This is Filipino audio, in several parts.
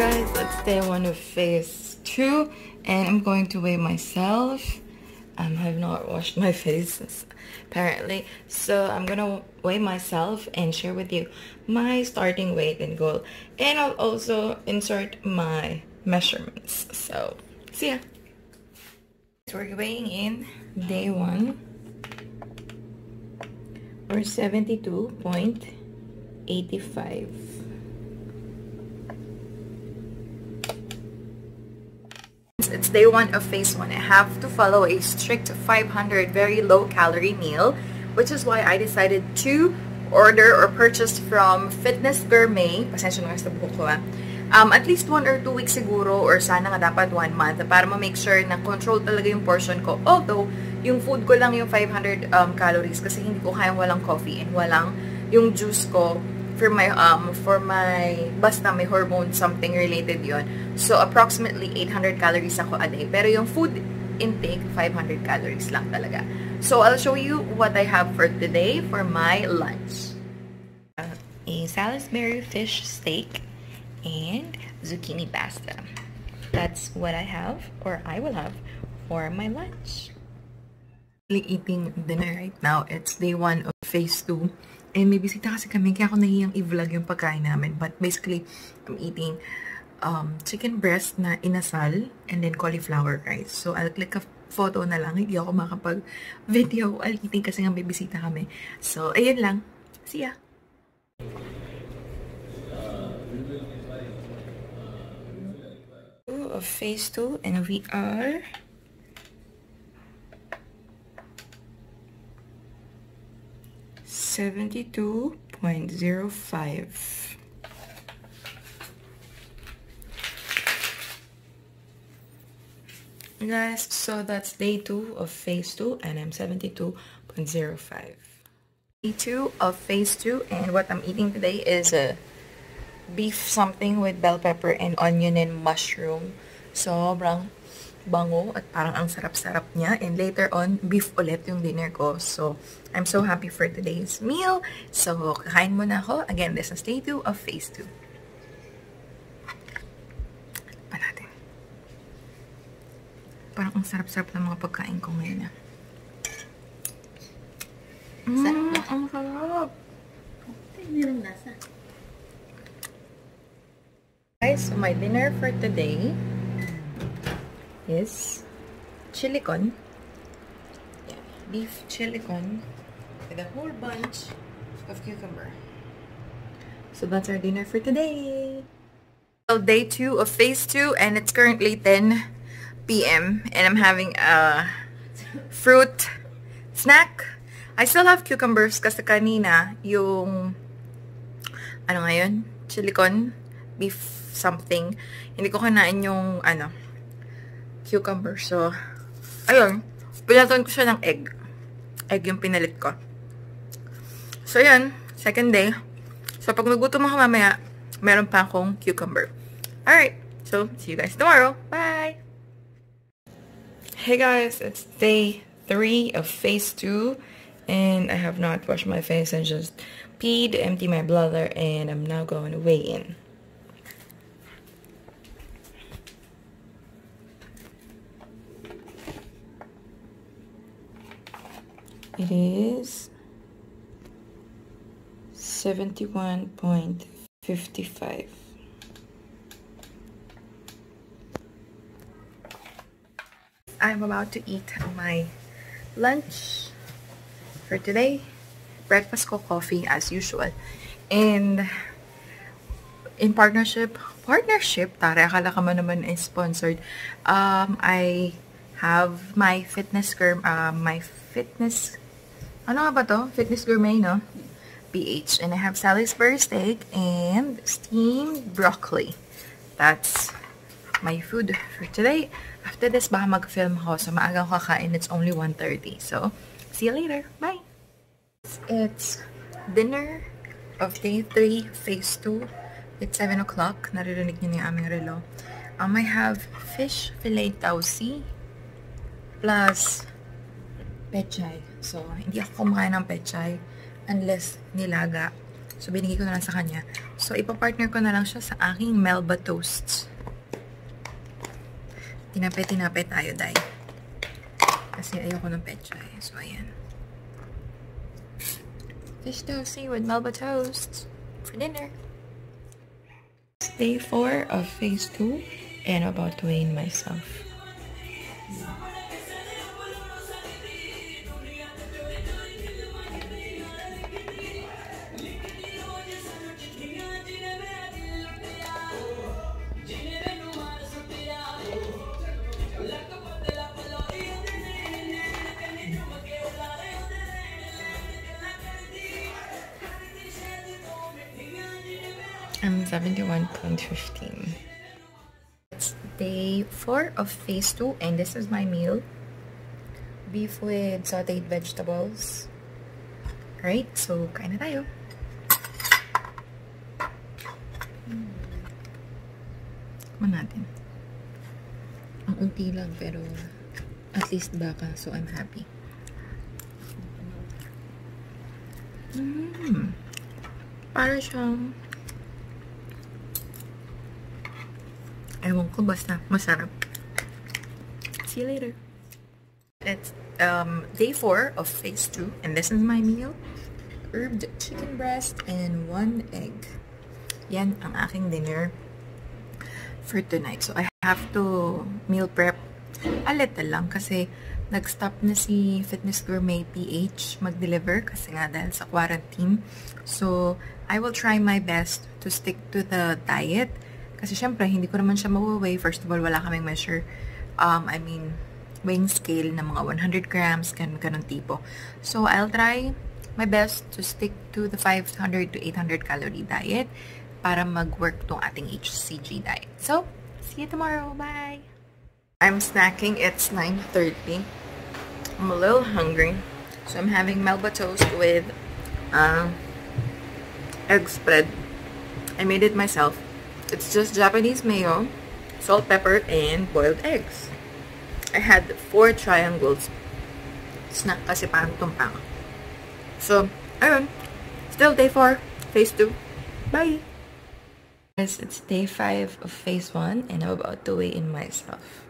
Guys, it's day one of phase two and I'm going to weigh myself. Um, I have not washed my face apparently. So I'm gonna weigh myself and share with you my starting weight and goal. And I'll also insert my measurements. So see ya. So we're weighing in day one. Or 72.85 it's day one of phase one, I have to follow a strict 500 very low calorie meal, which is why I decided to order or purchase from Fitness Gourmet, pasensya na sa buhok ko ah, um, at least one or two weeks siguro or sana nga dapat one month para ma-make sure na control talaga yung portion ko. Although, yung food ko lang yung 500 um, calories kasi hindi ko kayang walang coffee and walang yung juice ko for my um for my basta may hormone something related yon so approximately 800 calories ako a day. Pero yung food intake 500 calories lang talaga. So I'll show you what I have for today for my lunch. A Salisbury fish steak and zucchini pasta. That's what I have or I will have for my lunch. Eating dinner right now. It's day one of phase 2 And may bisita kasi kami, kaya ako nahiyang i-vlog yung pagkain namin. But basically, I'm eating um, chicken breast na inasal and then cauliflower rice. So, I'll click a photo na lang. Hindi ako makapag-video while eating kasi nga may bisita kami. So, ayun lang. See ya! of phase 2 and we are 72.05. Guys, so that's day 2 of phase 2 and I'm 72.05. Day 2 of phase 2 and what I'm eating today is a beef something with bell pepper and onion and mushroom. Sobrang bango at parang ang sarap-sarap niya. And later on, beef ulit yung dinner ko. So, I'm so happy for today's meal. So, kakain muna ako. Again, this is day 2 of phase 2. Pa natin. Parang ang sarap-sarap ng mga pagkain ko ngayon. Ah. Mm, sarap Ang sarap. Tingnan lasa. Guys, so my dinner for today is chili con. Yeah, beef chili con with a whole bunch of cucumber. So that's our dinner for today. So day two of phase two and it's currently 10 p.m. and I'm having a fruit snack. I still have cucumbers kasi kanina yung ano ngayon? Chili con beef something. Hindi ko kinain yung ano cucumber. So, ayun. Pinatuan ko siya ng egg. Egg yung pinalit ko. So, yun. Second day. So, pag nagutom ako mamaya, meron pa akong cucumber. Alright. So, see you guys tomorrow. Bye! Hey guys, it's day 3 of phase 2. And I have not washed my face. I just peed, empty my bladder, and I'm now going to weigh in. It is 71.55 I'm about to eat my lunch for today. Breakfast ko coffee as usual. And in partnership partnership tara akala ka man naman is sponsored. Um I have my fitness uh, my fitness ano nga ba to? Fitness Gourmet, no? PH. And I have Salisbury steak and steamed broccoli. That's my food for today. After this, baka mag-film ako. So, maagang kakain. It's only 1.30. So, see you later. Bye! It's dinner of day 3, phase 2. It's 7 o'clock. Naririnig niyo na yung aming relo. Um, I have fish fillet tausi plus pechay. So, hindi ako kumakain ng pechay unless nilaga. So, binigay ko na lang sa kanya. So, ipapartner ko na lang siya sa aking Melba Toasts. Tinapay-tinapay tayo, Day. Kasi ayoko ng pechay. So, ayan. Fish toasty with Melba Toast for dinner. Day 4 of phase 2 and about to weigh myself. I'm 71.15. It's day 4 of phase 2 and this is my meal. Beef with sauteed vegetables. Alright, so kain na tayo. Tikman natin. Ang unti lang pero at least baka so I'm happy. Mmm. Para siyang Ewan ko, basta masarap. See you later. It's um, day 4 of phase 2 and this is my meal. Herbed chicken breast and one egg. Yan ang aking dinner for tonight. So I have to meal prep a little lang kasi nag-stop na si Fitness Gourmet PH mag-deliver kasi nga dahil sa quarantine. So I will try my best to stick to the diet kasi syempre, hindi ko naman siya mawa-weigh. First of all, wala kaming measure. Um, I mean, weighing scale na mga 100 grams, ganun, ganun tipo. So, I'll try my best to stick to the 500 to 800 calorie diet para mag-work tong ating HCG diet. So, see you tomorrow. Bye! I'm snacking. It's 9.30. I'm a little hungry. So, I'm having Melba toast with uh, egg spread. I made it myself. It's just Japanese mayo, salt, pepper, and boiled eggs. I had four triangles. Snack kasi parang tumpang. So, ayun. Still day 4, phase 2. Bye! Yes, it's day 5 of phase 1 and I'm about to weigh in myself.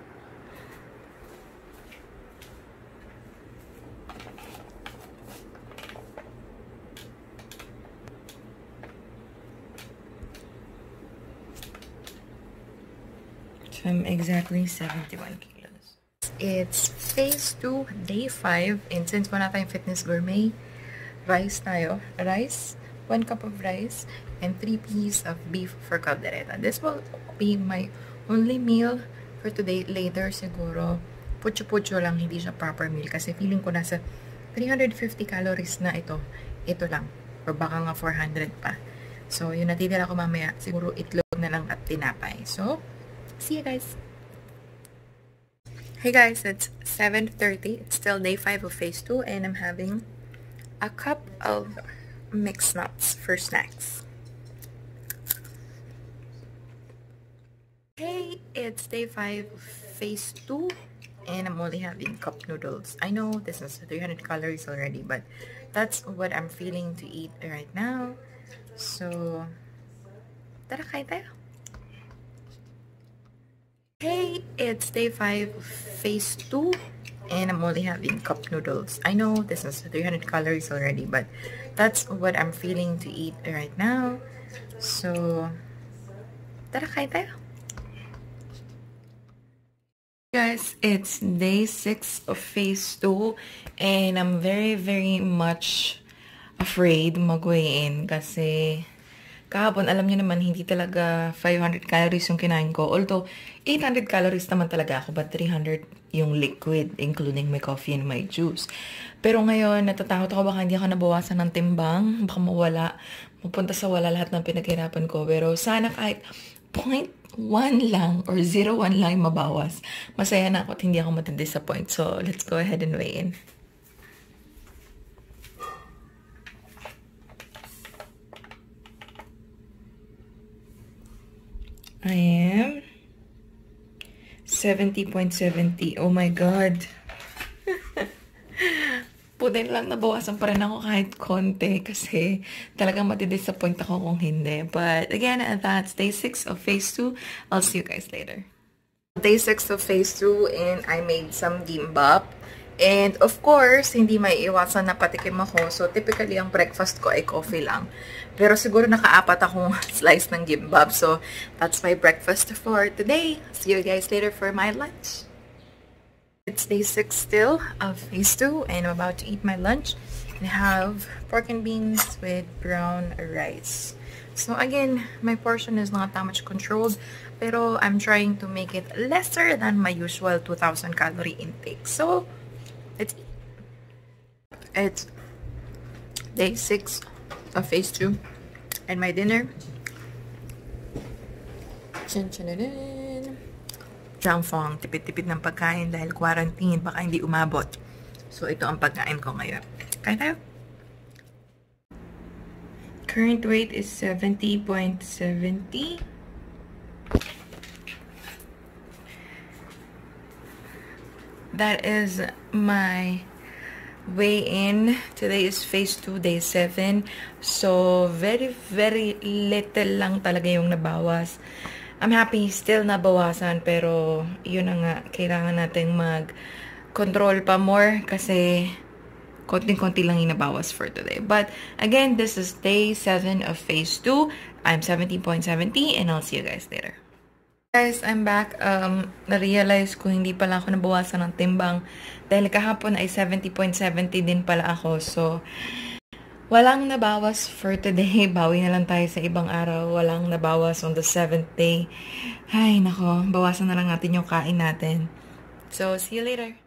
So I'm exactly 71 kilos. It's phase 2, day 5. And since wala tayong fitness gourmet, rice tayo. Rice, 1 cup of rice, and 3 pieces of beef for caldereta. This will be my only meal for today. Later, siguro, pucho-pucho lang, hindi siya proper meal. Kasi feeling ko nasa 350 calories na ito. Ito lang. Or baka nga 400 pa. So, yung natitira ko mamaya, siguro itlog na lang at tinapay. So, See you guys. Hey guys, it's 7.30. It's still day 5 of phase 2 and I'm having a cup of mixed nuts for snacks. Hey, it's day 5 of phase 2 and I'm only having cup noodles. I know this is 300 calories already, but that's what I'm feeling to eat right now. So, tara kain tayo. Hey, it's day 5 of phase 2 and I'm only having cup noodles. I know this is 300 calories already, but that's what I'm feeling to eat right now. So, tara kain tayo. Guys, it's day 6 of phase 2 and I'm very, very much afraid mag-weigh kasi kahapon, alam niyo naman, hindi talaga 500 calories yung kinain ko. Although, 800 calories naman talaga ako, but 300 yung liquid, including my coffee and my juice. Pero ngayon, natatakot ako baka hindi ako nabawasan ng timbang, baka mawala, mapunta sa wala lahat ng pinaghirapan ko. Pero sana kahit 0.1 lang or 0.1 lang mabawas, masaya na ako at hindi ako matidisappoint. So, let's go ahead and weigh in. I am 70.70. Oh my god. din lang nabawasan pa rin ako kahit konti kasi talagang matidisappoint ako kung hindi. But again, that's day 6 of phase 2. I'll see you guys later. Day 6 of phase 2 and I made some gimbap. And of course, hindi may iwasan na patikim ako. So typically, ang breakfast ko ay coffee lang. Pero siguro nakaapat akong slice ng gimbap. So that's my breakfast for today. See you guys later for my lunch. It's day 6 still of phase 2 and I'm about to eat my lunch. I have pork and beans with brown rice. So again, my portion is not that much controlled, pero I'm trying to make it lesser than my usual 2,000 calorie intake. So, it's it's day 6 of phase 2 and my dinner. Chin -chin Fong, tipid-tipid ng pagkain dahil quarantine, baka hindi umabot. So, ito ang pagkain ko ngayon. Kain tayo. Current weight is 70.70. That is my weigh-in. Today is phase 2, day 7. So, very, very little lang talaga yung nabawas. I'm happy still nabawasan pero yun na nga, kailangan natin mag-control pa more kasi konting-konti lang yung nabawas for today. But again, this is day 7 of phase 2. I'm 17.70 and I'll see you guys later. Guys, I'm back. Um, na-realize ko hindi pala ako nabawasan ng timbang dahil kahapon ay 70.70 din pala ako. So, Walang nabawas for today. Bawi na lang tayo sa ibang araw. Walang nabawas on the seventh day. Ay, nako. Bawasan na lang natin yung kain natin. So, see you later.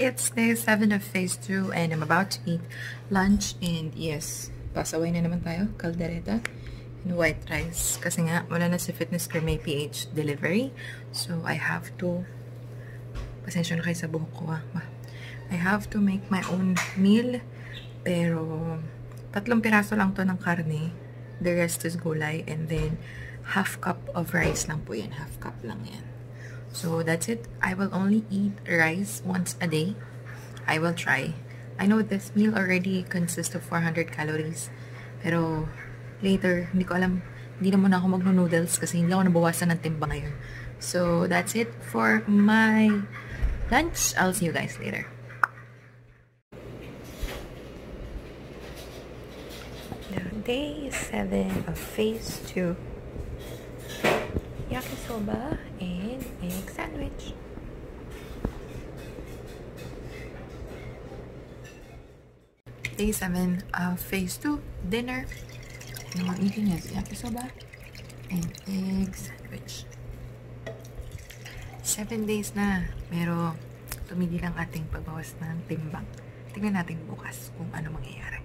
It's day 7 of phase 2 and I'm about to eat lunch and yes, pasaway na naman tayo. Caldereta and white rice. Kasi nga, wala na si Fitness Gourmet PH delivery. So, I have to pasensya na kayo sa buhok ko ah. I have to make my own meal. Pero, Tatlong piraso lang to ng karne. The rest is gulay. And then, half cup of rice lang po yan. Half cup lang yan. So, that's it. I will only eat rice once a day. I will try. I know this meal already consists of 400 calories. Pero, later, hindi ko alam, hindi naman ako magno-noodles kasi hindi ako nabawasan ng timba ngayon. So, that's it for my lunch. I'll see you guys later. day 7 of phase 2. Yakisoba and egg sandwich. Day 7 of phase 2 dinner. And we're eating is yakisoba and egg sandwich. 7 days na, pero tumigil ang ating pagbawas ng timbang. Tingnan natin bukas kung ano mangyayari.